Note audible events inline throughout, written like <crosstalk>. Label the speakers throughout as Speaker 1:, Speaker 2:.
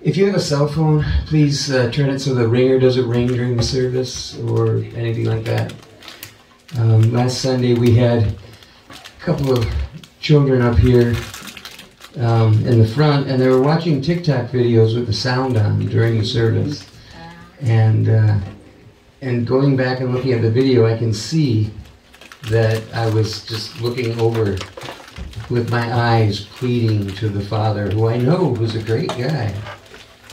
Speaker 1: If you have a cell phone, please uh, turn it so the ringer doesn't ring during the service or anything like that. Um, last Sunday we had a couple of children up here um, in the front, and they were watching TikTok videos with the sound on during the service. And uh, and going back and looking at the video, I can see that I was just looking over with my eyes, pleading to the Father, who I know was a great guy.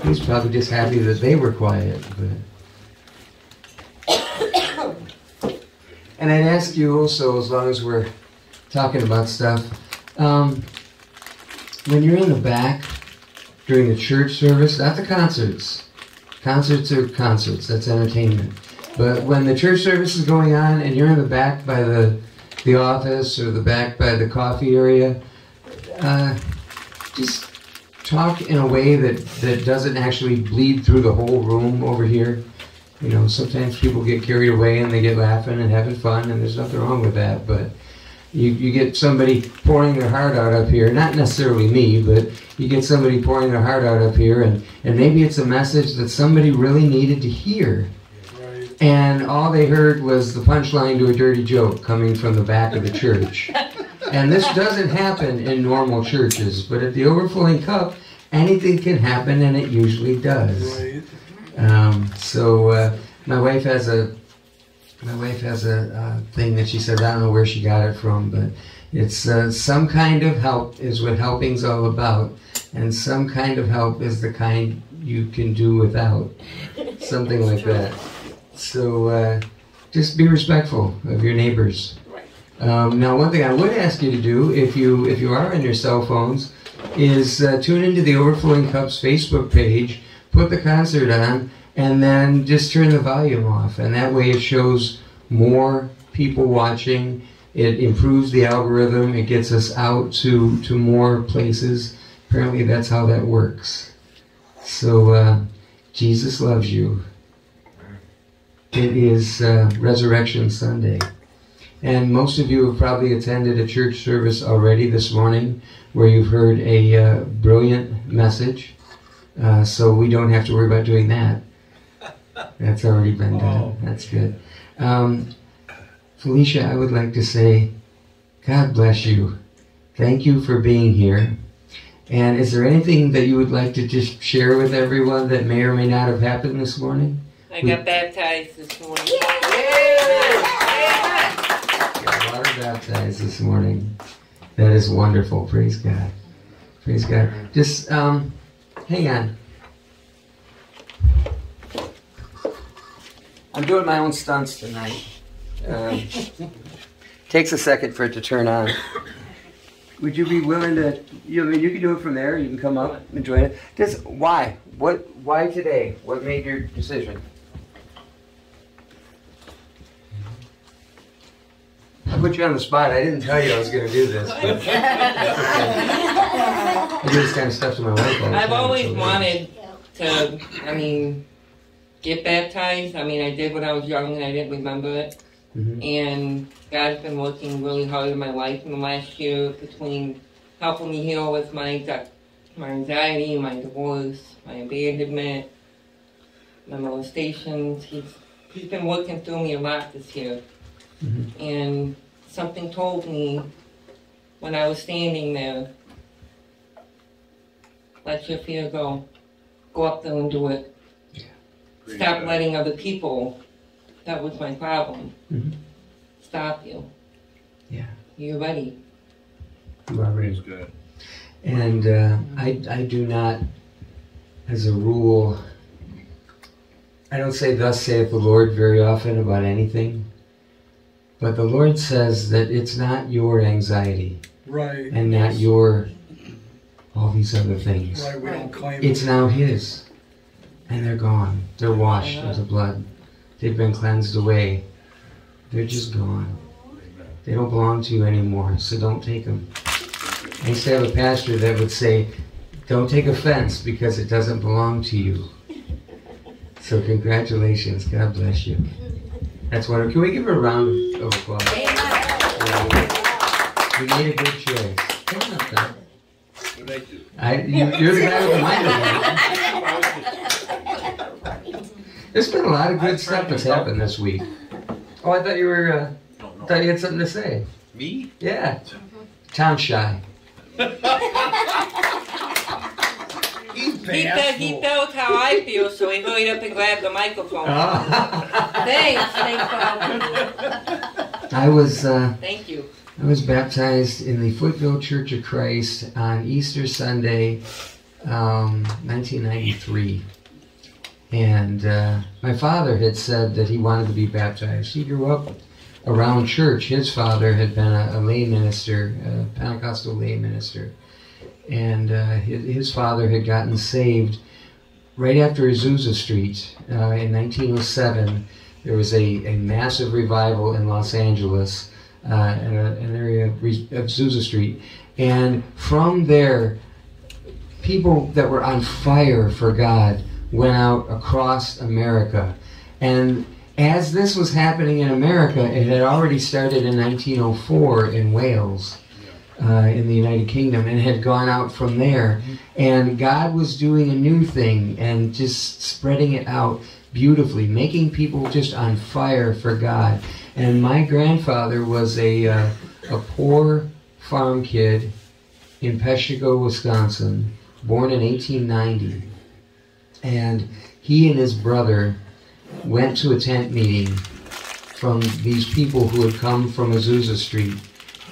Speaker 1: He's probably just happy that they were quiet, but. And I'd ask you also, as long as we're talking about stuff, um, when you're in the back during the church service, not the concerts. Concerts are concerts, that's entertainment. But when the church service is going on and you're in the back by the, the office or the back by the coffee area, uh, just talk in a way that, that doesn't actually bleed through the whole room over here. You know, sometimes people get carried away and they get laughing and having fun, and there's nothing wrong with that. But you, you get somebody pouring their heart out up here, not necessarily me, but you get somebody pouring their heart out up here, and, and maybe it's a message that somebody really needed to hear. And all they heard was the punchline to a dirty joke coming from the back of the church. <laughs> And this doesn't happen in normal churches, but at the overflowing cup, anything can happen, and it usually does. Um, so uh, my wife has a my wife has a uh, thing that she says I don't know where she got it from, but it's uh, some kind of help is what helping's all about, and some kind of help is the kind you can do without, something like that. So uh, just be respectful of your neighbors. Um, now, one thing I would ask you to do, if you if you are on your cell phones, is uh, tune into the Overflowing Cups Facebook page, put the concert on, and then just turn the volume off. And that way, it shows more people watching. It improves the algorithm. It gets us out to to more places. Apparently, that's how that works. So, uh, Jesus loves you. It is uh, Resurrection Sunday. And most of you have probably attended a church service already this morning where you've heard a uh, brilliant message. Uh, so we don't have to worry about doing that. That's already been done. That's good. Um, Felicia, I would like to say, God bless you. Thank you for being here. And is there anything that you would like to just share with everyone that may or may not have happened this morning?
Speaker 2: I got baptized this morning.
Speaker 1: Got baptized this morning. That is wonderful. Praise God. Praise God. Just um, hang on. I'm doing my own stunts tonight. Um, <laughs> takes a second for it to turn on. Would you be willing to? You I mean you can do it from there. You can come up and join it. Just why? What? Why today? What made your decision? Put you on the spot. I didn't tell you I was going to do this. But <laughs> I do this kind of stuff to my wife.
Speaker 2: I've always
Speaker 1: so-
Speaker 2: wanted to, I mean, get baptized. I mean, I did when I was young and I didn't remember it.
Speaker 1: Mhm.
Speaker 2: And God's been working really hard in my life in the last year between helping me heal with my, my anxiety, my divorce, my abandonment, my molestations. He's, he's been working through me a lot this year.
Speaker 1: Mhm.
Speaker 2: And something told me when I was standing there, let your fear go. Go up there and do it. Yeah. Stop letting other people, that was my problem,
Speaker 1: Mhm.
Speaker 2: stop you.
Speaker 1: Yeah.
Speaker 2: You're ready.
Speaker 1: You are ready.
Speaker 3: Praise
Speaker 1: And uh, I, I do not, as a rule, I don't say thus saith the Lord very often about anything. But the Lord says that it's not your anxiety
Speaker 4: Right.
Speaker 1: and not your all these other things.
Speaker 4: Right, we don't claim
Speaker 1: It's
Speaker 4: it.
Speaker 1: now His. And they're gone. They're washed with the blood. They've been cleansed away. They're just gone. They don't belong to you anymore, so don't take them. I used to have a pastor that would say, don't take offense because it doesn't belong to you. So congratulations. God bless you. That's wonderful. Can we give her a round of applause. So, you made a good choice.
Speaker 3: Thank you.
Speaker 1: I, you you're the guy with the microphone. There's been a lot of good stuff that's happened this week. Oh, I thought you were. Uh, no. Thought you had something to say.
Speaker 3: Me?
Speaker 1: Yeah. Mm -hmm. Town shy. <laughs>
Speaker 3: He's
Speaker 2: He, felt, he felt how I feel, so he hurried up and grabbed the microphone.
Speaker 1: Oh.
Speaker 2: Thanks, thanks, Bob. <laughs>
Speaker 1: I was. Uh,
Speaker 2: Thank you.
Speaker 1: I was baptized in the Footville Church of Christ on Easter Sunday, um, 1993. And uh, my father had said that he wanted to be baptized. He grew up around church. His father had been a, a lay minister, a Pentecostal lay minister. And uh, his, father had gotten saved right after Azusa Street uh, in 1907. There was a, a massive revival in Los Angeles uh, in an area of Azusa Street. And from there, people that were on fire for God went out across America. And as this was happening in America, it had already started in 1904 in Wales. Uh, in the United Kingdom and had gone out from there. And God was doing a new thing and just spreading it out beautifully, making people just on fire for God. And my grandfather was a, uh, a poor farm kid in Peshtigo, Wisconsin, born in 1890. And he and his brother went to a tent meeting from these people who had come from Azusa Street.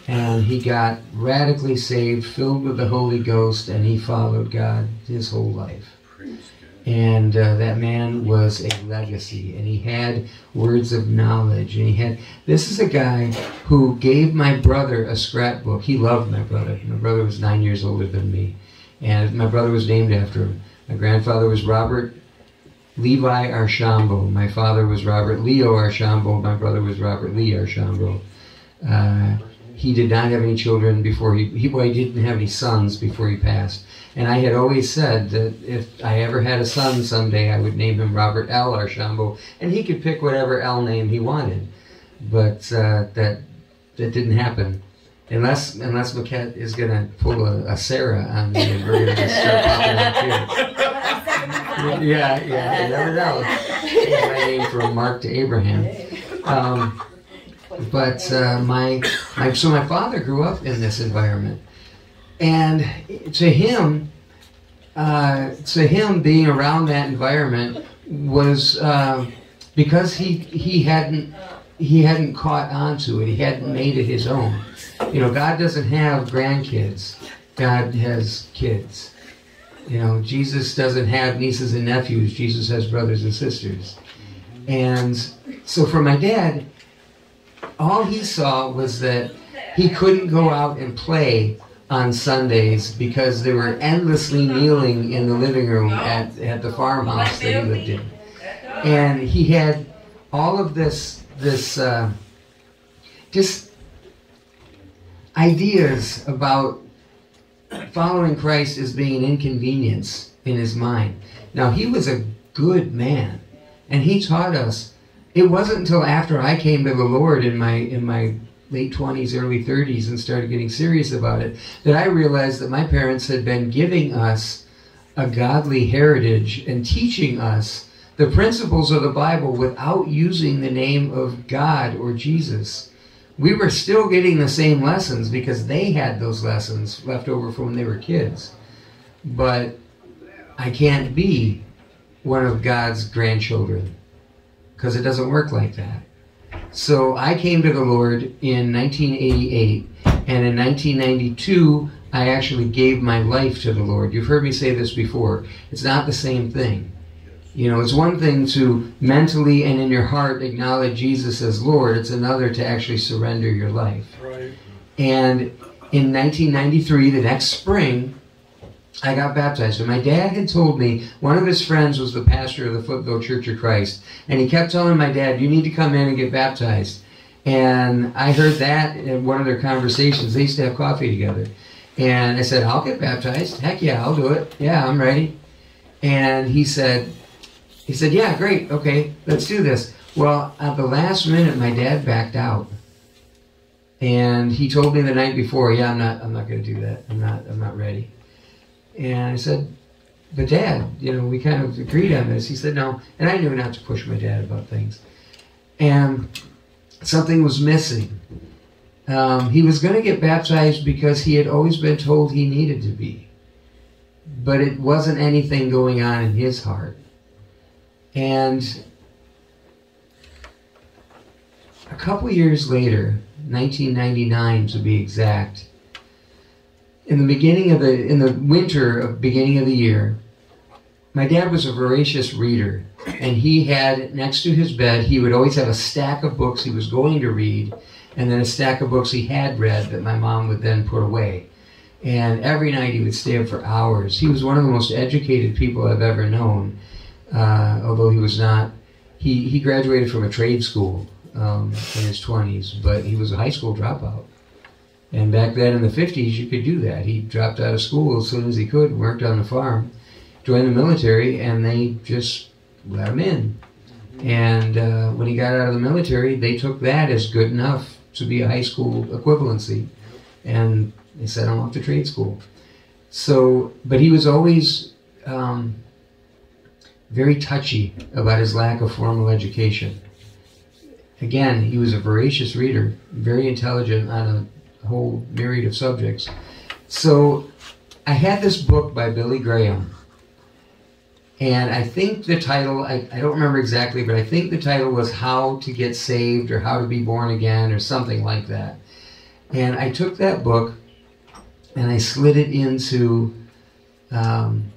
Speaker 1: And he got radically saved, filled with the Holy Ghost, and he followed God his whole life. And uh, that man was a legacy, and he had words of knowledge. And he had this is a guy who gave my brother a scrapbook. He loved my brother. My brother was nine years older than me, and my brother was named after him. My grandfather was Robert Levi Archambault. My father was Robert Leo Archambault. My brother was Robert Lee Archambault. Uh, he did not have any children before he, he well, he didn't have any sons before he passed. And I had always said that if I ever had a son someday, I would name him Robert L. Archambault, and he could pick whatever L name he wanted. But uh, that that didn't happen. Unless unless Micquette is gonna pull a, a Sarah on me and we're gonna just start popping out kids. Yeah, yeah, you never know. My name from Mark to Abraham. Um, but uh, my, my so my father grew up in this environment, and to him, uh, to him being around that environment was uh, because he he hadn't he hadn't caught on to it. He hadn't made it his own. You know, God doesn't have grandkids. God has kids. You know, Jesus doesn't have nieces and nephews. Jesus has brothers and sisters. And so for my dad, all he saw was that he couldn't go out and play on Sundays because they were endlessly kneeling in the living room at, at the farmhouse that he lived in. And he had all of this, this, uh, just ideas about following Christ as being an inconvenience in his mind. Now, he was a good man, and he taught us. It wasn't until after I came to the Lord in my in my late 20s, early 30s, and started getting serious about it that I realized that my parents had been giving us a godly heritage and teaching us the principles of the Bible without using the name of God or Jesus we were still getting the same lessons because they had those lessons left over from when they were kids. But I can't be one of God's grandchildren because it doesn't work like that. So I came to the Lord in 1988, and in 1992, I actually gave my life to the Lord. You've heard me say this before. It's not the same thing. You know, it's one thing to mentally and in your heart acknowledge Jesus as Lord. It's another to actually surrender your life.
Speaker 3: Right.
Speaker 1: And in 1993, the next spring, I got baptized. And my dad had told me one of his friends was the pastor of the Footville Church of Christ. And he kept telling my dad, You need to come in and get baptized. And I heard that in one of their conversations. They used to have coffee together. And I said, I'll get baptized. Heck yeah, I'll do it. Yeah, I'm ready. And he said, he said, Yeah, great. Okay, let's do this. Well, at the last minute, my dad backed out. And he told me the night before, Yeah, I'm not, I'm not going to do that. I'm not, I'm not ready. And I said, but Dad, you know, we kind of agreed on this. He said no, and I knew not to push my dad about things. And something was missing. Um, he was going to get baptized because he had always been told he needed to be, but it wasn't anything going on in his heart. And a couple years later, 1999 to be exact, in the beginning of the in the winter of beginning of the year, my dad was a voracious reader, and he had next to his bed he would always have a stack of books he was going to read, and then a stack of books he had read that my mom would then put away. And every night he would stay up for hours. He was one of the most educated people I've ever known, uh, although he was not. He, he graduated from a trade school um, in his 20s, but he was a high school dropout. And back then in the 50s, you could do that. He dropped out of school as soon as he could, worked on the farm, joined the military, and they just let him in. And uh, when he got out of the military, they took that as good enough to be a high school equivalency. And they sent him off to trade school. So, but he was always um, very touchy about his lack of formal education. Again, he was a voracious reader, very intelligent on a whole myriad of subjects. So I had this book by Billy Graham. And I think the title, I, I don't remember exactly, but I think the title was How to Get Saved or How to Be Born Again or something like that. And I took that book and I slid it into, um,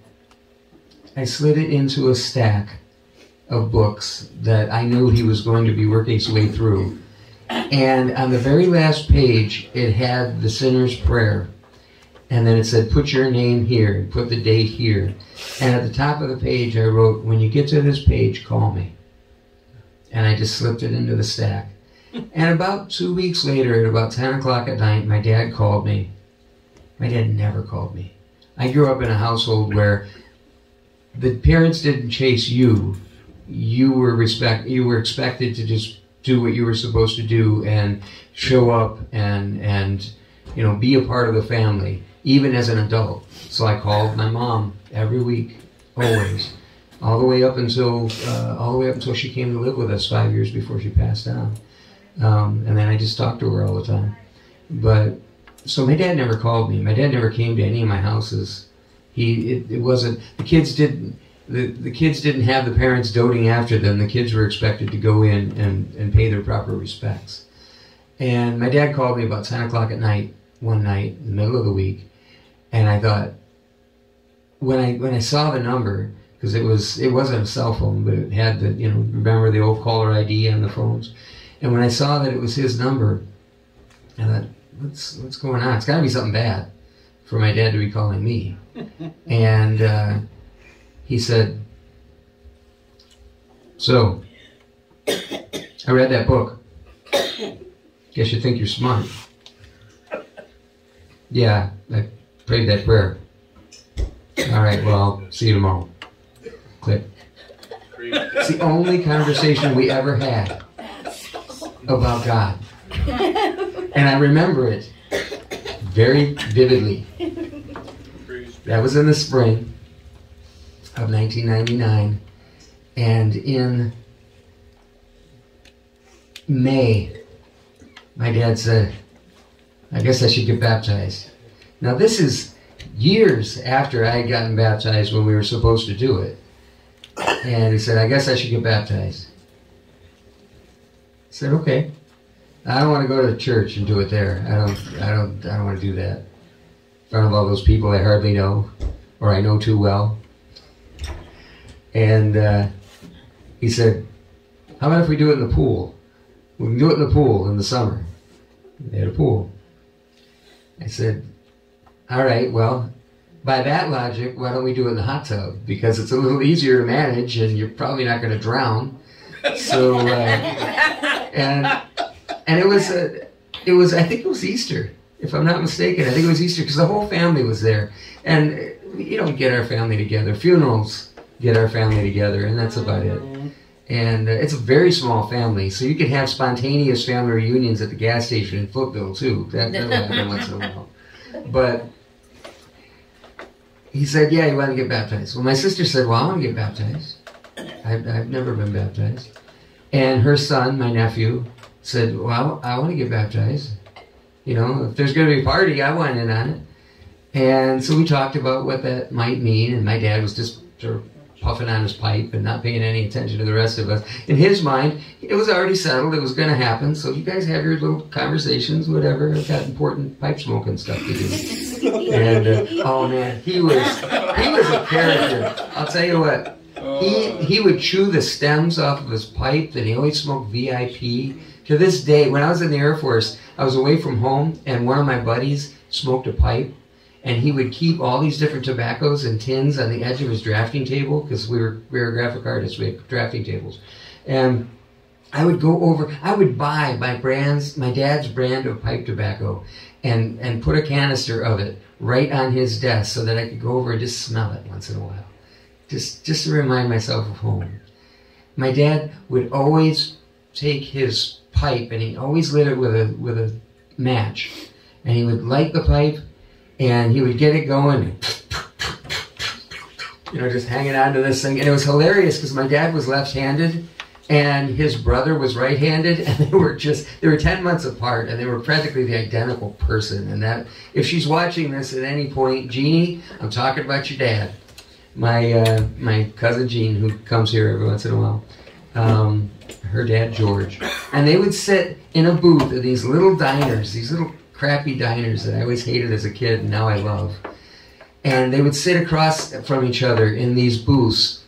Speaker 1: I slid it into a stack of books that I knew he was going to be working his way through. And on the very last page, it had the sinner's prayer. And then it said, put your name here, put the date here. And at the top of the page, I wrote, when you get to this page, call me. And I just slipped it into the stack. And about two weeks later, at about 10 o'clock at night, my dad called me. My dad never called me. I grew up in a household where the parents didn't chase you. You were respect. You were expected to just do what you were supposed to do and show up and and you know be a part of the family even as an adult. So i called my mom every week always all the way up until uh, all the way up until she came to live with us five years before she passed on um, and then i just talked to her all the time. But so my dad never called me. My dad never came to any of my houses. He it, it wasn't the kids didn't the, the kids didn't have the parents doting after them. The kids were expected to go in and, and pay their proper respects. And my dad called me about 10 o'clock at night, one night, in the middle of the week. And I thought, when I, when I saw the number, because it was, it wasn't a cell phone, but it had the, you know, remember the old caller ID on the phones? And when I saw that it was his number, I thought, what's, what's going on? It's gotta be something bad for my dad to be calling me. <laughs> and, uh, he said, So, I read that book. Guess you think you're smart. Yeah, I prayed that prayer. All right, well, I'll see you tomorrow. Click. It's the only conversation we ever had about God. And I remember it very vividly. That was in the spring of 1999. And in May, my dad said, I guess I should get baptized. Now, this is years after I had gotten baptized when we were supposed to do it. And he said, I guess I should get baptized. I said, okay. I don't want to go to church and do it there. I don't, I don't, I don't want to do that. In front of all those people I hardly know or I know too well. And uh, he said, How about if we do it in the pool? We can do it in the pool in the summer. They had a pool. I said, All right, well, by that logic, why don't we do it in the hot tub? Because it's a little easier to manage and you're probably not going to drown. So, uh, <laughs> and, and it was, uh, it was, I think it was Easter, if I'm not mistaken. I think it was Easter because the whole family was there. And you don't get our family together. Funerals, get our family together, and that's about it. And uh, it's a very small family, so you can have spontaneous family reunions at the gas station in Footville too. That, happen once in a while. But he said, yeah, he wanted to get baptized. Well, my sister said, well, I want to get baptized. I've, I've never been baptized. And her son, my nephew, said, well, I want to get baptized. You know, if there's going to be a party, I want in on it. And so we talked about what that might mean, and my dad was just sort of puffing on his pipe and not paying any attention to the rest of us. In his mind, it was already settled, it was going to happen, so you guys have your little conversations, whatever. I've got important pipe smoking stuff to do. and, uh, oh man, he was, he was a character. I'll tell you what, he, he would chew the stems off of his pipe, and he always smoked VIP. To this day, when I was in the Air Force, I was away from home, and one of my buddies smoked a pipe, and he would keep all these different tobaccos and tins on the edge of his drafting table because we were we were graphic artists. We had drafting tables, and I would go over. I would buy my brands, my dad's brand of pipe tobacco, and and put a canister of it right on his desk so that I could go over and just smell it once in a while, just just to remind myself of home. My dad would always take his pipe and he always lit it with a with a match, and he would light the pipe and he would get it going. You know, just hanging on to this thing. And it was hilarious because my dad was left handed and his brother was right handed. And they were just, they were 10 months apart and they were practically the identical person. And that, if she's watching this at any point, Jeannie, I'm talking about your dad. My, uh, my cousin Jean, who comes here every once in a while. Um, her dad George, and they would sit in a booth at these little diners, these little crappy diners that I always hated as a kid and now I love. And they would sit across from each other in these booths,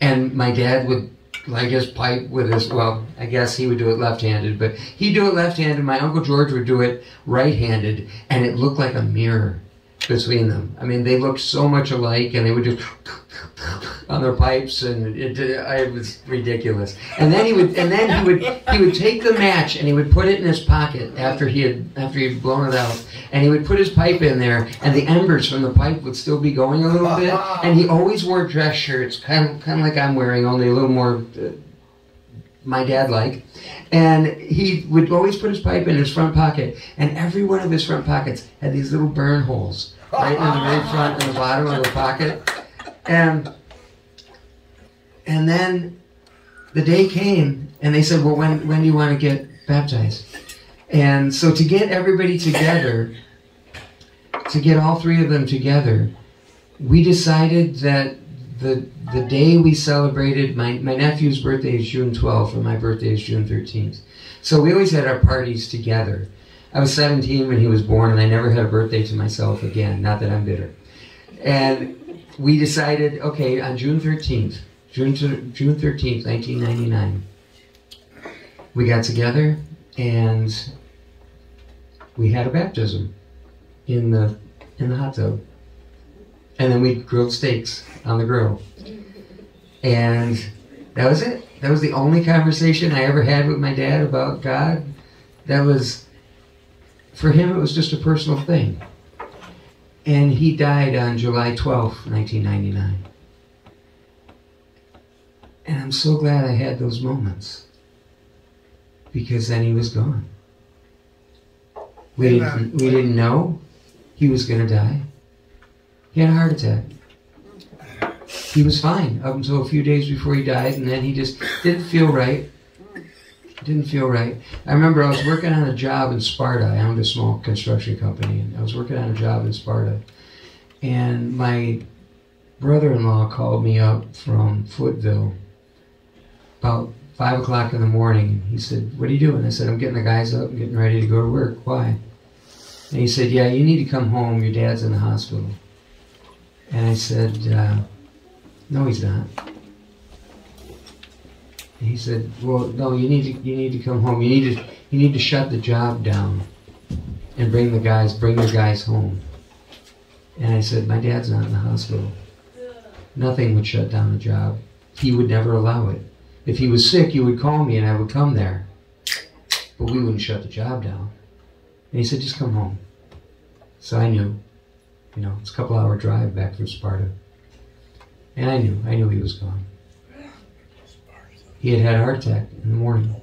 Speaker 1: and my dad would light his pipe with his, well, I guess he would do it left-handed, but he'd do it left-handed. My Uncle George would do it right-handed, and it looked like a mirror between them. I mean, they looked so much alike, and they would just on their pipes, and it, it was ridiculous. And then he would, and then he would, he would take the match and he would put it in his pocket after he had, after he had blown it out, and he would put his pipe in there, and the embers from the pipe would still be going a little bit. And he always wore dress shirts, kind of, kind of like I'm wearing, only a little more. Uh, my dad like, and he would always put his pipe in his front pocket, and every one of his front pockets had these little burn holes right in the right front and the bottom of the pocket, and and then the day came, and they said, "Well, when when do you want to get baptized?" And so to get everybody together, to get all three of them together, we decided that the the day we celebrated my, my nephew's birthday is June 12th and my birthday is June 13th. So we always had our parties together. I was 17 when he was born and I never had a birthday to myself again, not that I'm bitter. And we decided, okay, on June 13th, June, June 13th, 1999, we got together and we had a baptism in the in the hot tub. And then we grilled steaks on the grill. And that was it. That was the only conversation I ever had with my dad about God. That was, for him, it was just a personal thing. And he died on July 12th, 1999. And I'm so glad I had those moments. Because then he was gone. We didn't, we didn't know he was going to die. He had a heart attack he was fine up until a few days before he died, and then he just didn't feel right. Didn't feel right. I remember I was working on a job in Sparta. I owned a small construction company, and I was working on a job in Sparta. And my brother-in-law called me up from Footville about five o'clock in the morning. He said, "What are you doing?" I said, "I'm getting the guys up, and getting ready to go to work." Why? And he said, "Yeah, you need to come home. Your dad's in the hospital." And I said, uh, no, he's not. He said, "Well, no, you need to you need to come home. You need to you need to shut the job down, and bring the guys bring your guys home." And I said, "My dad's not in the hospital. Nothing would shut down a job. He would never allow it. If he was sick, you would call me, and I would come there. But we wouldn't shut the job down." And he said, "Just come home." So I knew, you know, it's a couple hour drive back from Sparta. And I knew, I knew he was gone. He had had a heart attack in the morning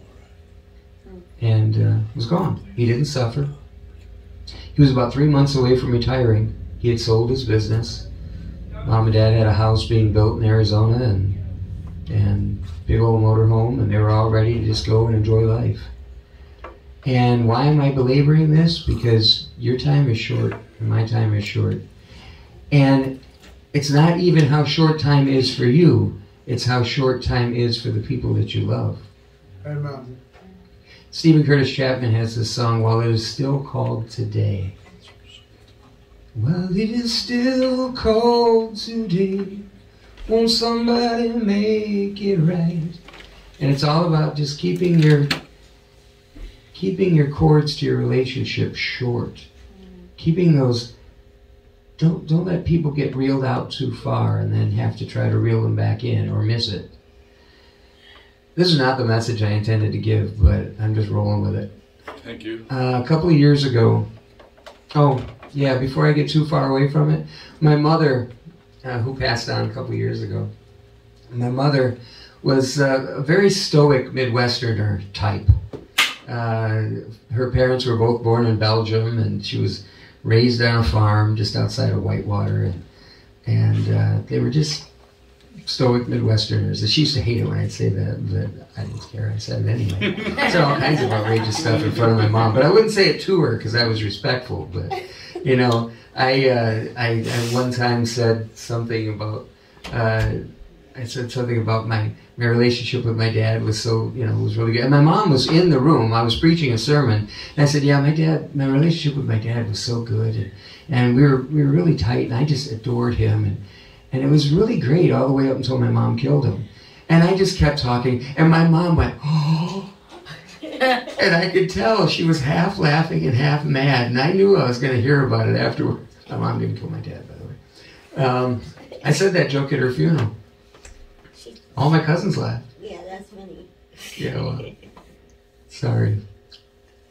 Speaker 1: and uh, was gone. He didn't suffer. He was about three months away from retiring. He had sold his business Mom and Dad had a house being built in Arizona and and big old motorhome, and they were all ready to just go and enjoy life. And why am I belaboring this? Because your time is short, and my time is short. And it's not even how short time is for you, it's how short time is for the people that you love.
Speaker 3: Amen.
Speaker 1: Steven Curtis Chapman has this song, While It Is Still Called Today. While it is still cold today, won't somebody make it right? And it's all about just keeping your keeping your cords to your relationship short. Keeping those don't don't let people get reeled out too far and then have to try to reel them back in or miss it. This is not the message I intended to give, but I'm just rolling with it.
Speaker 4: Thank you.
Speaker 1: Uh, a couple of years ago, oh yeah, before I get too far away from it, my mother, uh, who passed on a couple of years ago, my mother was uh, a very stoic Midwesterner type. Uh, her parents were both born in Belgium, and she was raised on a farm just outside of Whitewater, and and uh, they were just stoic Midwesterners. She used to hate it when I'd say that, but I didn't care. I said it anyway. <laughs> I said all kinds of outrageous stuff in front of my mom, but I wouldn't say it to her because I was respectful. But you know, I, uh, I, I one time said something about. Uh, I said something about my my relationship with my dad was so you know was really good. And my mom was in the room. I was preaching a sermon, and I said, "Yeah, my dad, my relationship with my dad was so good, and, and we were we were really tight, and I just adored him, and and it was really great all the way up until my mom killed him, and I just kept talking, and my mom went, oh. <laughs> and I could tell she was half laughing and half mad, and I knew I was going to hear about it afterward. My mom didn't kill my dad, by the way. Um, I said that joke at her funeral. All my cousins left.
Speaker 5: Yeah, that's funny.
Speaker 1: Yeah, well, sorry.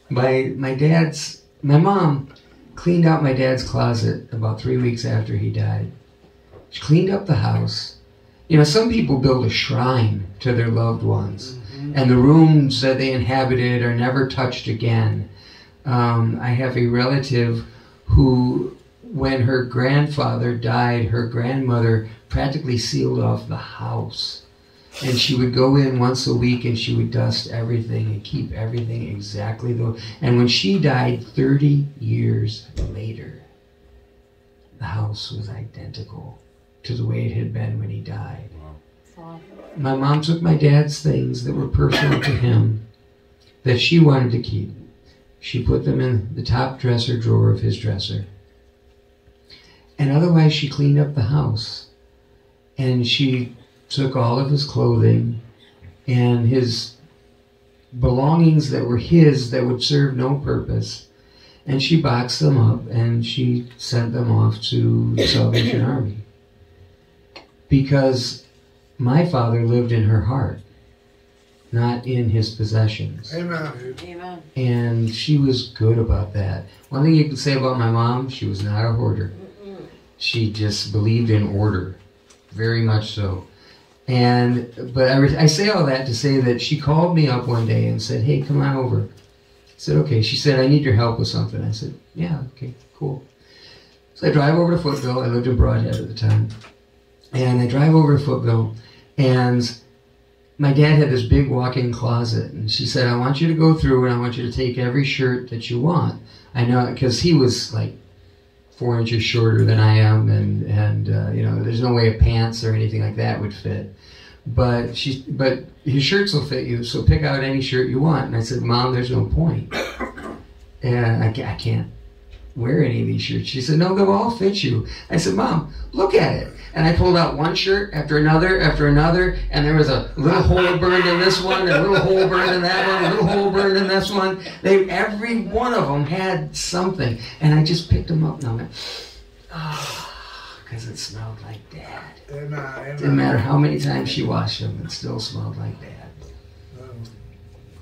Speaker 1: My my dad's my mom cleaned out my dad's closet about three weeks after he died. She cleaned up the house. You know, some people build a shrine to their loved ones, and the rooms that they inhabited are never touched again. Um, I have a relative who, when her grandfather died, her grandmother practically sealed off the house and she would go in once a week and she would dust everything and keep everything exactly the and when she died 30 years later the house was identical to the way it had been when he died. My mom took my dad's things that were personal to him that she wanted to keep. She put them in the top dresser drawer of his dresser. And otherwise she cleaned up the house. And she took all of his clothing and his belongings that were his that would serve no purpose. And she boxed them up and she sent them off to the Salvation <coughs> Army. Because my father lived in her heart, not in his possessions.
Speaker 3: Amen.
Speaker 5: Amen.
Speaker 1: And she was good about that. One thing you can say about my mom, she was not a hoarder. She just believed in order, very much so. And but I, I say all that to say that she called me up one day and said, "Hey, come on over." I said, "Okay." She said, "I need your help with something." I said, "Yeah, okay, cool." So I drive over to Footville. I lived in Brodhead at the time, and I drive over to Footville, and my dad had this big walk-in closet, and she said, "I want you to go through, and I want you to take every shirt that you want." I know because he was like four inches shorter than I am, and and uh, you know, there's no way a pants or anything like that would fit. But she, but his shirts will fit you, so pick out any shirt you want. And I said, Mom, there's no point. point, <coughs> and I, I can't wear any of these shirts. She said, No, they'll all fit you. I said, Mom, look at it. And I pulled out one shirt after another after another, and there was a little hole burned in this one, and a little hole burned in that one, a little hole burned in this one. They, every one of them had something, and I just picked them up and I went, ah, because it smelled like Dad.
Speaker 3: Amen. Amen.
Speaker 1: Didn't matter how many times she washed them, it still smelled like Dad.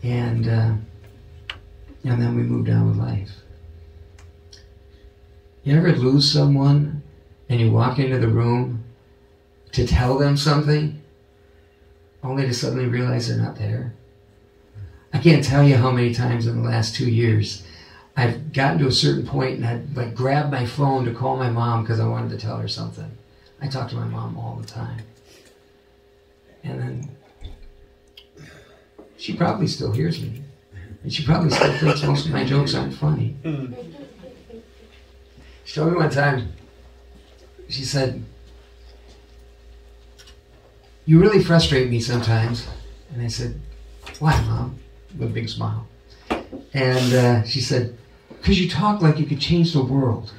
Speaker 1: And uh, and then we moved on with life. You ever lose someone and you walk into the room to tell them something, only to suddenly realize they're not there? I can't tell you how many times in the last two years I've gotten to a certain point and I'd like grab my phone to call my mom because I wanted to tell her something. I talk to my mom all the time. And then she probably still hears me. And she probably still thinks most of my jokes aren't funny. Hmm. She told me one time, she said, You really frustrate me sometimes. And I said, Why, Mom? With a big smile. And uh, she said, Because you talk like you could change the world.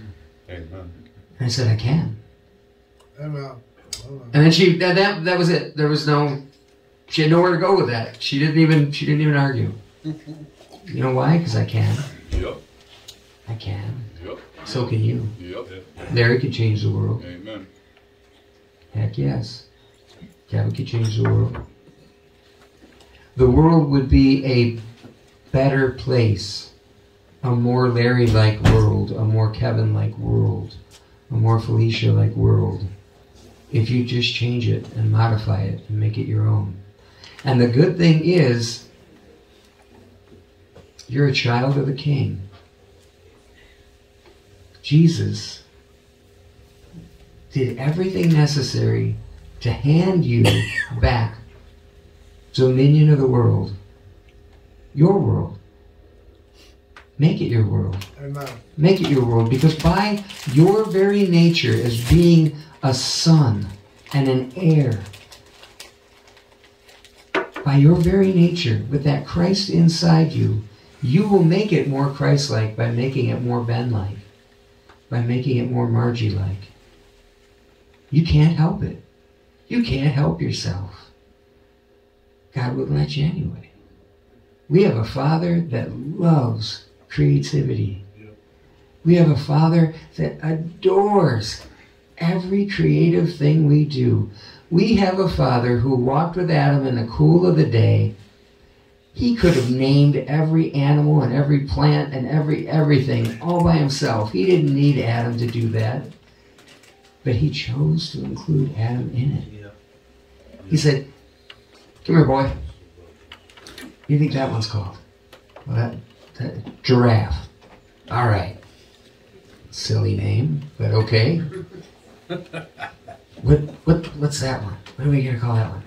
Speaker 4: Amen.
Speaker 1: And I said, I can.
Speaker 3: Amen. Amen.
Speaker 1: And then she that, that that was it. There was no she had nowhere to go with that. She didn't even she didn't even argue. <laughs> You know why? Because I can.
Speaker 4: Yep.
Speaker 1: I can.
Speaker 4: Yep.
Speaker 1: So can you.
Speaker 4: Yep.
Speaker 1: Larry could change the world.
Speaker 4: Amen.
Speaker 1: Heck yes. Kevin could change the world. The world would be a better place. A more Larry like world. A more Kevin like world. A more Felicia like world. If you just change it and modify it and make it your own. And the good thing is, you're a child of the King. Jesus did everything necessary to hand you <laughs> back dominion of the world, your world. Make it your world.
Speaker 3: Amen.
Speaker 1: Make it your world because by your very nature as being a son and an heir, by your very nature, with that Christ inside you, you will make it more Christ like by making it more Ben like, by making it more Margie like. You can't help it. You can't help yourself. God wouldn't let you anyway. We have a Father that loves creativity. We have a Father that adores every creative thing we do. We have a Father who walked with Adam in the cool of the day. He could have named every animal and every plant and every everything all by himself. He didn't need Adam to do that. But he chose to include Adam in it. He said, Come here, boy. What do you think that one's called? Well, that, that giraffe. All right. Silly name, but okay. <laughs> What what what's that one? What are we gonna call that one?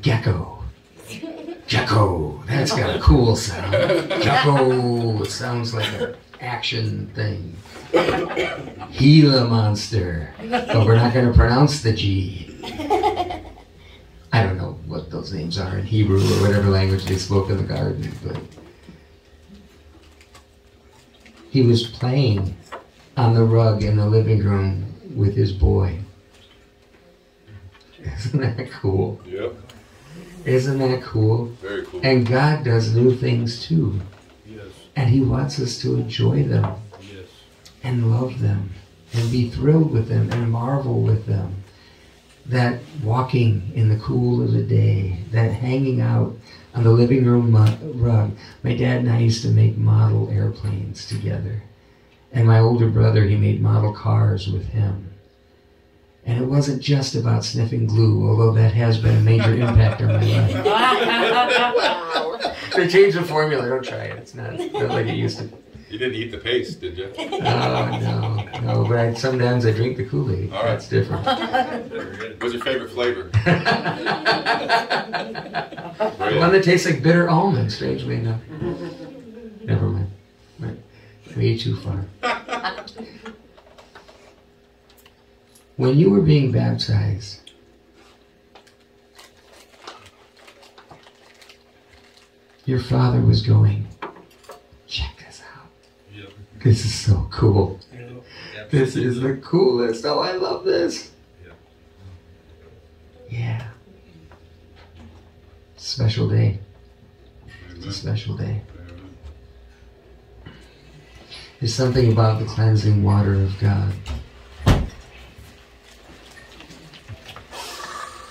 Speaker 1: Gecko. <laughs> Gecko. That's got a <laughs> cool sound. <laughs> Gecko sounds like an action thing. Gila monster. But we're not gonna pronounce the G. <laughs> I don't know what those names are in Hebrew or whatever language they spoke in the garden, but he was playing on the rug in the living room with his boy. Isn't that cool?
Speaker 4: Yep.
Speaker 1: Isn't that cool?
Speaker 4: Very cool.
Speaker 1: And God does new things too.
Speaker 5: Yes,
Speaker 1: And He wants us to enjoy them
Speaker 5: yes.
Speaker 1: and love them and be thrilled with them and marvel with them. That walking in the cool of the day, that hanging out on the living room rug. My dad and I used to make model airplanes together. And my older brother, he made model cars with him. And it wasn't just about sniffing glue, although that has been a major impact on my life. They changed the formula. Don't try it. It's not, not like it used to.
Speaker 4: You didn't eat the paste, did you?
Speaker 1: Oh, no, no. But I, sometimes I drink the Kool-Aid.
Speaker 4: All right.
Speaker 1: That's different.
Speaker 4: What's your favorite flavor?
Speaker 1: The one that tastes like bitter almond, strangely enough. Never mind. Right. Way too far. When you were being baptized, your father was going, check this out.
Speaker 5: Yep.
Speaker 1: This is so cool.
Speaker 5: Yep.
Speaker 1: This is the coolest. Oh, I love this.
Speaker 5: Yeah.
Speaker 1: Yeah. Special day. It's a special day. There's something about the cleansing water of God.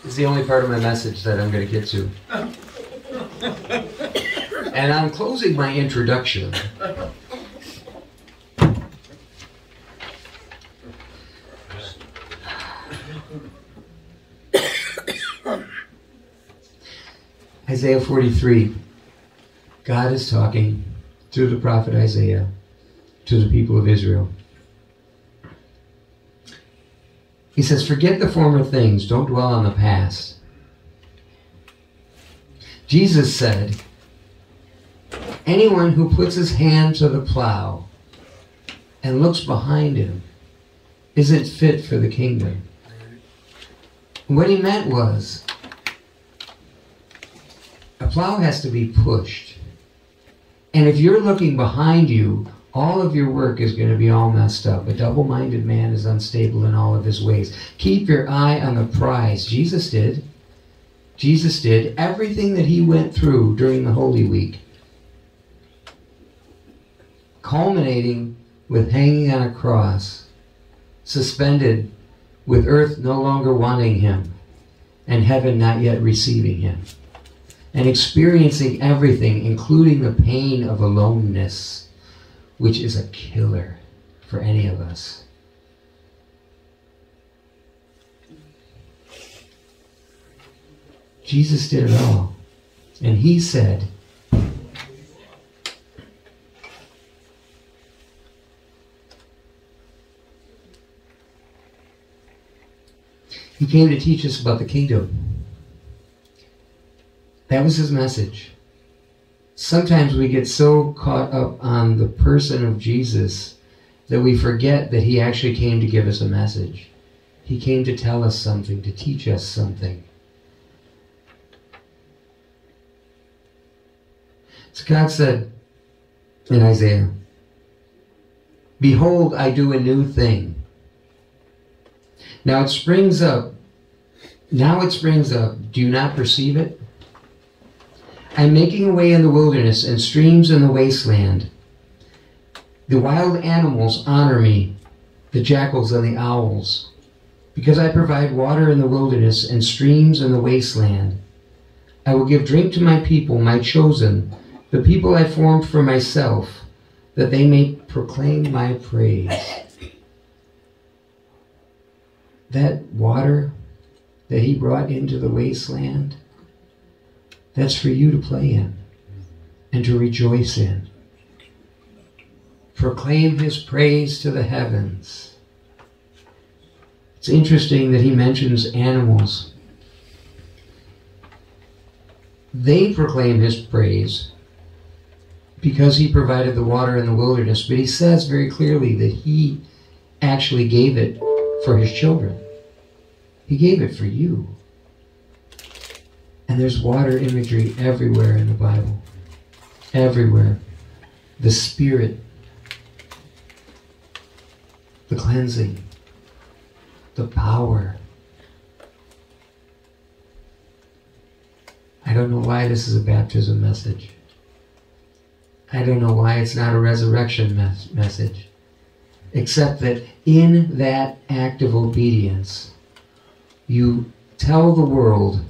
Speaker 1: It's the only part of my message that I'm going to get to. And I'm closing my introduction. Isaiah 43. God is talking through the prophet Isaiah to the people of Israel. He says, Forget the former things, don't dwell on the past. Jesus said, Anyone who puts his hand to the plow and looks behind him isn't fit for the kingdom. What he meant was, a plow has to be pushed. And if you're looking behind you, all of your work is going to be all messed up. A double minded man is unstable in all of his ways. Keep your eye on the prize. Jesus did. Jesus did everything that he went through during the Holy Week, culminating with hanging on a cross, suspended with earth no longer wanting him and heaven not yet receiving him, and experiencing everything, including the pain of aloneness, which is a killer for any of us. Jesus did it all. And he said, He came to teach us about the kingdom. That was his message. Sometimes we get so caught up on the person of Jesus that we forget that he actually came to give us a message. He came to tell us something, to teach us something. So God said in Isaiah, Behold, I do a new thing. Now it springs up. Now it springs up. Do you not perceive it? I'm making a way in the wilderness and streams in the wasteland. The wild animals honor me, the jackals and the owls, because I provide water in the wilderness and streams in the wasteland. I will give drink to my people, my chosen, the people I formed for myself, that they may proclaim my praise. That water that he brought into the wasteland, that's for you to play in and to rejoice in. Proclaim his praise to the heavens. It's interesting that he mentions animals. They proclaim his praise because he provided the water in the wilderness, but he says very clearly that he actually gave it for his children. He gave it for you. And there's water imagery everywhere in the Bible. Everywhere. The Spirit, the cleansing, the power. I don't know why this is a baptism message. I don't know why it's not a resurrection mes- message. Except that in that act of obedience, you tell the world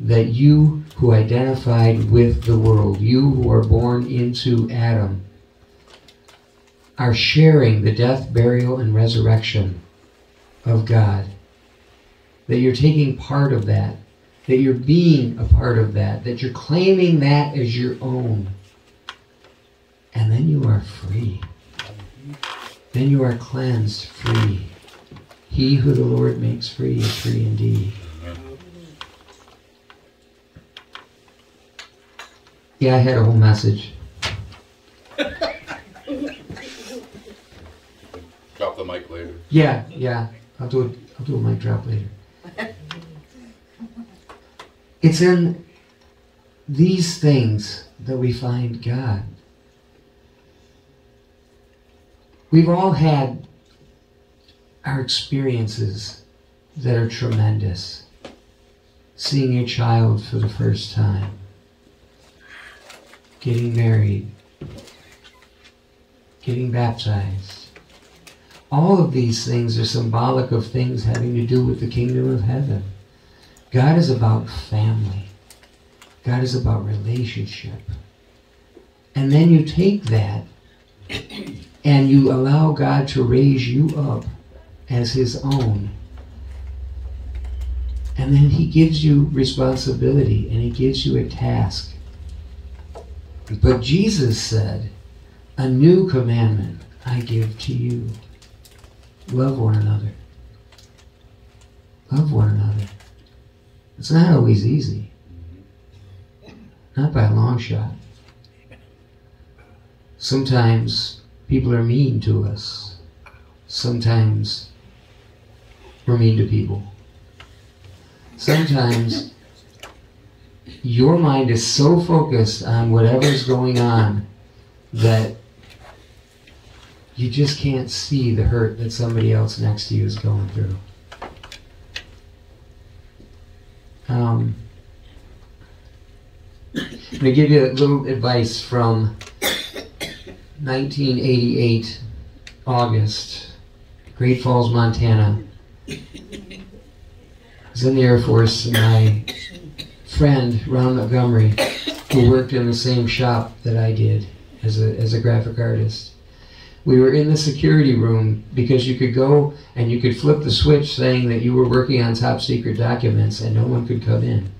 Speaker 1: that you who identified with the world, you who are born into Adam, are sharing the death, burial, and resurrection of God. That you're taking part of that, that you're being a part of that, that you're claiming that as your own. And then you are free. Then you are cleansed, free. He who the Lord makes free is free indeed. Yeah, I had a whole message.
Speaker 4: Drop the mic later.
Speaker 1: Yeah, yeah. I'll do it. I'll do a mic drop later. It's in these things that we find God. We've all had our experiences that are tremendous. Seeing a child for the first time, getting married, getting baptized. All of these things are symbolic of things having to do with the kingdom of heaven. God is about family. God is about relationship. And then you take that and you allow God to raise you up as his own. And then he gives you responsibility and he gives you a task. But Jesus said, A new commandment I give to you love one another. love one another. It's not always easy. Not by a long shot. Sometimes people are mean to us. Sometimes we're mean to people. Sometimes your mind is so focused on whatever's going on that you just can't see the hurt that somebody else next to you is going through. Um, I'm going to give you a little advice from 1988, August, Great Falls, Montana. I was in the Air Force, and my friend, Ron Montgomery, who <coughs> worked in the same shop that I did as a, as a graphic artist, we were in the security room because you could go and you could flip the switch saying that you were working on top secret documents and no one could come in.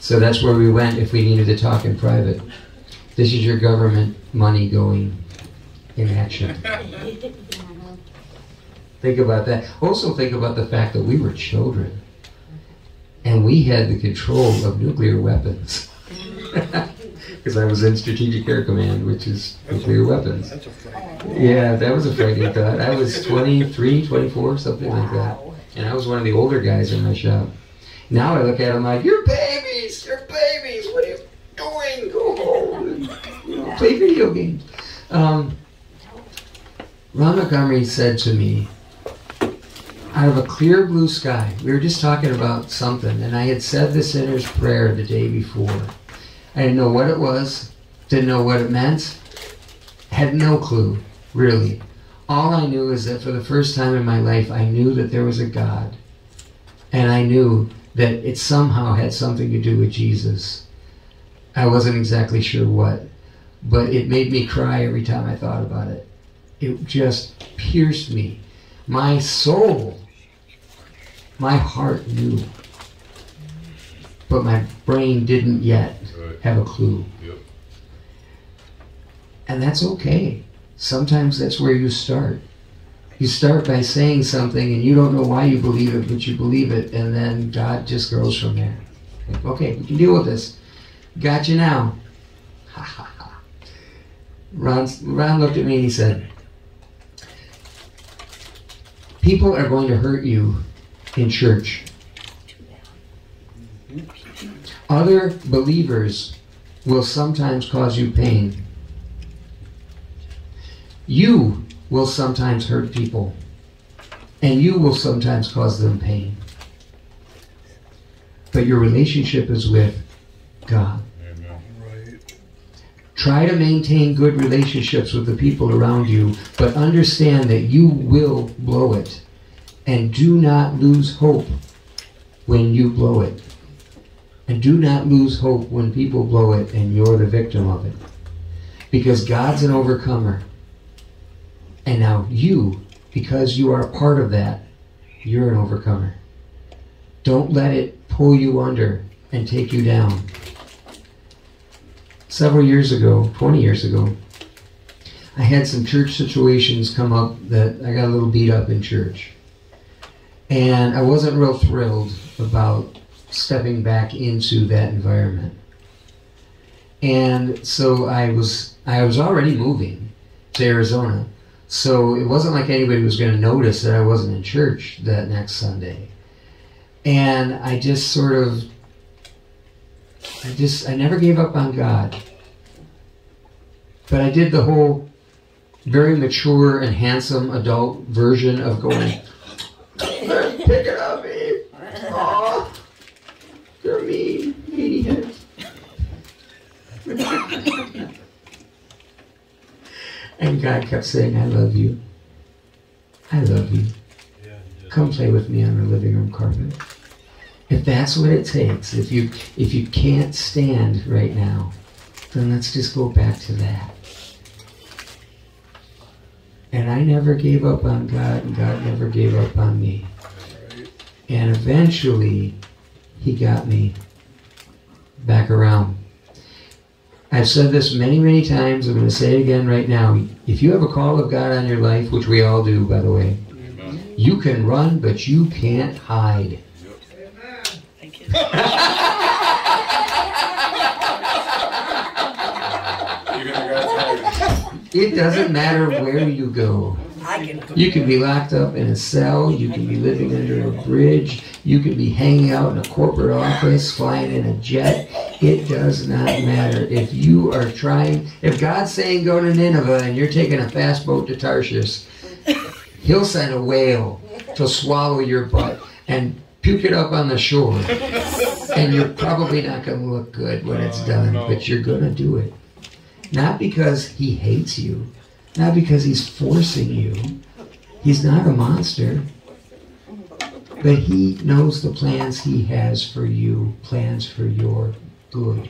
Speaker 1: So that's where we went if we needed to talk in private. This is your government money going in action. <laughs> Think about that. Also, think about the fact that we were children and we had the control of nuclear weapons. <laughs> Because I was in Strategic Air Command, which is nuclear weapons. Yeah, that was a frightening thought. I was 23, 24, something like that. And I was one of the older guys in my shop. Now I look at them like, you're babies, you're babies, what are you doing? Go home you play video games. Um, Ron Montgomery said to me, out of a clear blue sky, we were just talking about something, and I had said the sinner's prayer the day before. I didn't know what it was, didn't know what it meant, had no clue, really. All I knew is that for the first time in my life, I knew that there was a God. And I knew that it somehow had something to do with Jesus. I wasn't exactly sure what, but it made me cry every time I thought about it. It just pierced me. My soul, my heart knew. But my brain didn't yet
Speaker 4: Right.
Speaker 1: have a clue.
Speaker 4: Yep.
Speaker 1: And that's okay. Sometimes that's where you start. You start by saying something and you don't know why you believe it, but you believe it, and then God just grows from there. Like, okay, we can deal with this. Got you now. Ha ha ha. Ron, Ron looked at me and he said, People are going to hurt you in church. Other believers will sometimes cause you pain. You will sometimes hurt people, and you will sometimes cause them pain. But your relationship is with God. Try to maintain good relationships with the people around you, but understand that you will blow it. And do not lose hope when you blow it. And do not lose hope when people blow it and you're the victim of it. Because God's an overcomer. And now you, because you are a part of that, you're an overcomer. Don't let it pull you under and take you down several years ago, 20 years ago, I had some church situations come up that I got a little beat up in church. And I wasn't real thrilled about stepping back into that environment. And so I was I was already moving to Arizona. So it wasn't like anybody was going to notice that I wasn't in church that next Sunday. And I just sort of I just I never gave up on God. But I did the whole very mature and handsome adult version of going pick it up, babe. Aw, you're mean, meanie head. And God kept saying, I love you. I love you. Come play with me on the living room carpet. If that's what it takes, if you if you can't stand right now, then let's just go back to that. And I never gave up on God, and God never gave up on me. And eventually, He got me back around. I've said this many, many times. I'm going to say it again right now. If you have a call of God on your life, which we all do, by the way,
Speaker 4: Amen.
Speaker 1: You can run, but you can't hide.
Speaker 6: Thank you.
Speaker 4: Even the guys hiding.
Speaker 1: It doesn't matter where you go.
Speaker 6: I can.
Speaker 1: You can be locked up in a cell. You can be living under a bridge. You can be hanging out in a corporate office, flying in a jet. It does not matter. If you are trying, if God's saying go to Nineveh and you're taking a fast boat to Tarshish, He'll send a whale to swallow your butt and puke it up on the shore. And you're probably not going to look good when it's oh, done, but you're going to do it. Not because He hates you, not because He's forcing you. He's not a monster. But he knows the plans he has for you, plans for your good.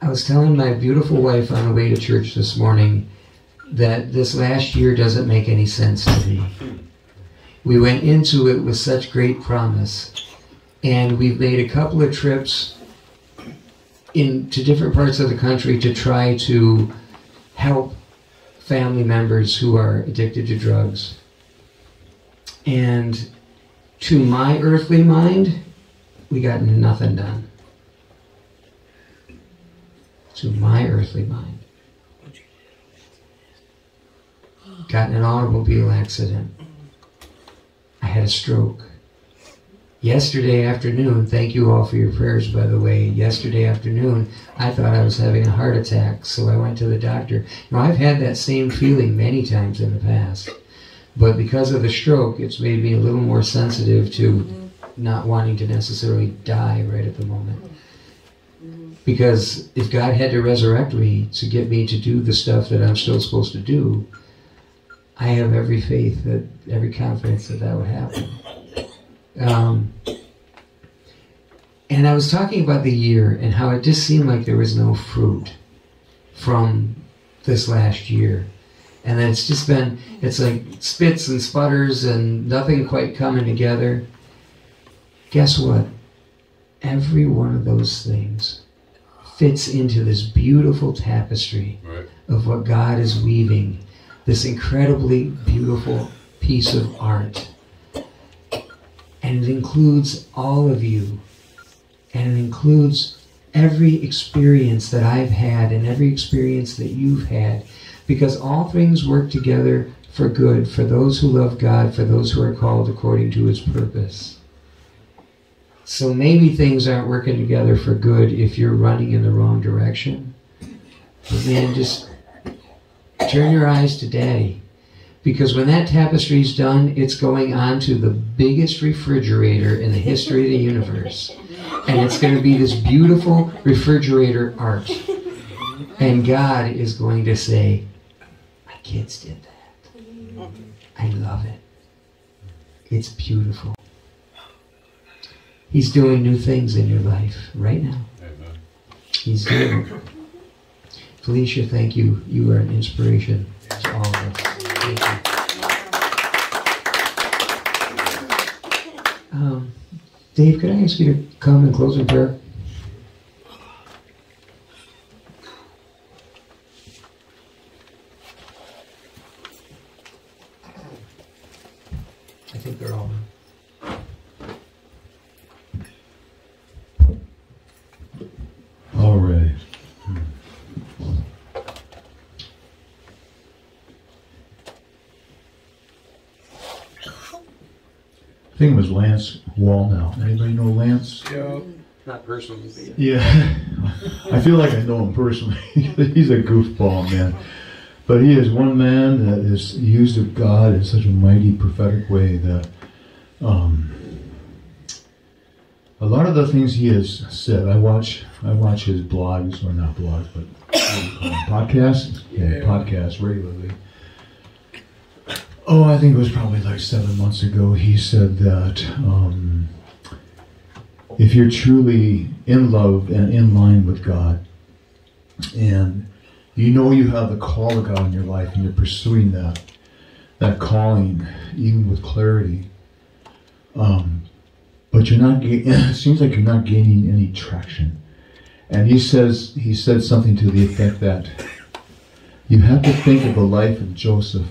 Speaker 1: I was telling my beautiful wife on the way to church this morning that this last year doesn't make any sense to me. We went into it with such great promise, and we've made a couple of trips into different parts of the country to try to help family members who are addicted to drugs. And to my earthly mind, we got nothing done. To my earthly mind. Got in an automobile accident. I had a stroke. Yesterday afternoon, thank you all for your prayers, by the way. Yesterday afternoon, I thought I was having a heart attack, so I went to the doctor. Now, I've had that same feeling many times in the past, but because of the stroke, it's made me a little more sensitive to mm-hmm. not wanting to necessarily die right at the moment. Mm-hmm. Because if God had to resurrect me to get me to do the stuff that I'm still supposed to do, I have every faith that, every confidence that that would happen. Um, and I was talking about the year and how it just seemed like there was no fruit from this last year. And then it's just been, it's like spits and sputters and nothing quite coming together. Guess what? Every one of those things fits into this beautiful tapestry
Speaker 4: Right.
Speaker 1: of what God is weaving, this incredibly beautiful piece of art. And it includes all of you, and it includes every experience that I've had and every experience that you've had, because all things work together for good for those who love God, for those who are called according to his purpose. So maybe things aren't working together for good if you're running in the wrong direction. But man, just turn your eyes to Daddy. Because when that tapestry's done, it's going on to the biggest refrigerator in the history of the universe. And it's going to be this beautiful refrigerator art. And God is going to say, My kids did that. I love it. It's beautiful. He's doing new things in your life right now.
Speaker 4: Amen.
Speaker 1: He's doing it. Felicia, thank you. You are an inspiration to all of us. Thank you. Um, Dave, could I ask you to come and close in prayer? I think they're all.
Speaker 7: All right. I think it was Lance Wallnau. Anybody know Lance?
Speaker 3: Yeah.
Speaker 8: Not personally, but
Speaker 7: Yeah. <laughs> I feel like I know him personally. <laughs> He's a goofball, man. But he is one man that is used of God in such a mighty prophetic way that um, a lot of the things he has said, I watch I watch his blogs, or not blogs, but what do you call them, podcasts? Yeah,
Speaker 3: Yeah.
Speaker 7: podcasts regularly. Oh, I think it was probably like seven months ago. He said that um, if you're truly in love and in line with God, and you know you have the call of God in your life, and you're pursuing that that calling, even with clarity, um, but you're not. <laughs> It seems like you're not gaining any traction. And he says he said something to the effect that you have to think of the life of Joseph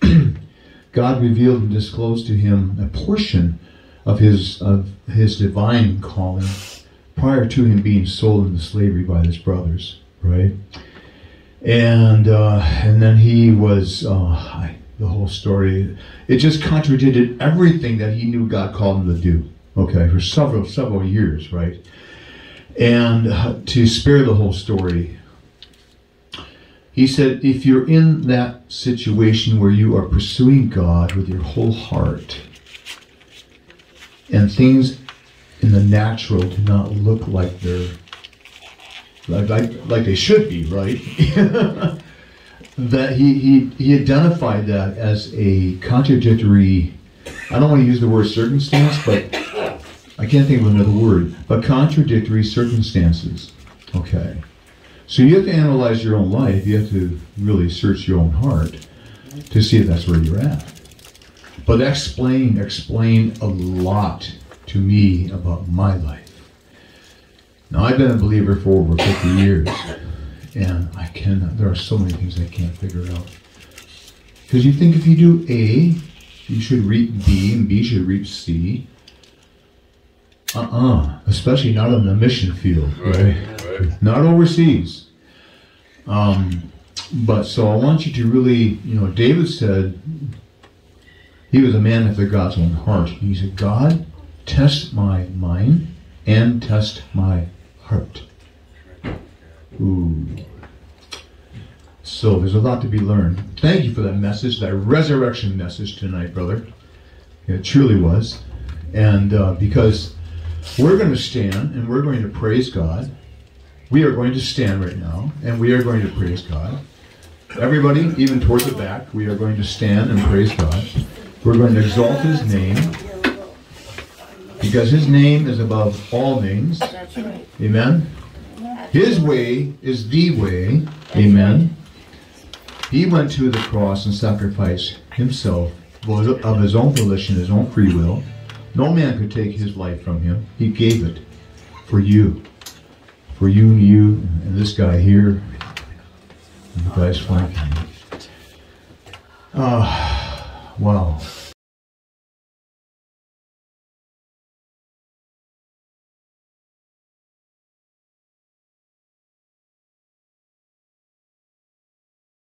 Speaker 7: <clears throat> God revealed and disclosed to him a portion of his of his divine calling prior to him being sold into slavery by his brothers, right? And uh, and then he was uh, the whole story. It just contradicted everything that he knew God called him to do. Okay, for several several years, right? And uh, to spare the whole story, he said, if you're in that situation where you are pursuing God with your whole heart, and things in the natural do not look like they're like like, like they should be, right? <laughs> that he, he he identified that as a contradictory. I don't want to use the word circumstance, but I can't think of another word. But contradictory circumstances. Okay. So you have to analyze your own life. You have to really search your own heart to see if that's where you're at. But explain explain a lot to me about my life. Now I've been a believer for over 50 years, and I cannot. there are so many things I can't figure out. Because you think if you do A, you should reap B, and B should reap C. Uh-uh. Especially not on the mission field, right?
Speaker 4: Right.
Speaker 7: Not overseas. Um, but so I want you to really, you know, David said he was a man after God's own heart. He said, God, test my mind and test my heart. Ooh. So there's a lot to be learned. Thank you for that message, that resurrection message tonight, brother. It truly was. And uh, because we're going to stand and we're going to praise God. We are going to stand right now and we are going to praise God. Everybody, even towards the back, we are going to stand and praise God. We're going to exalt His name because His name is above all names. Amen. His way is the way. Amen. He went to the cross and sacrificed Himself of His own volition, His own free will. No man could take His life from Him. He gave it for you. For you and you and this guy here. And the guy's flanking me. Wow.